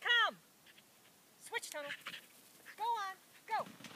Come. Switch, tunnel. Go on. Go.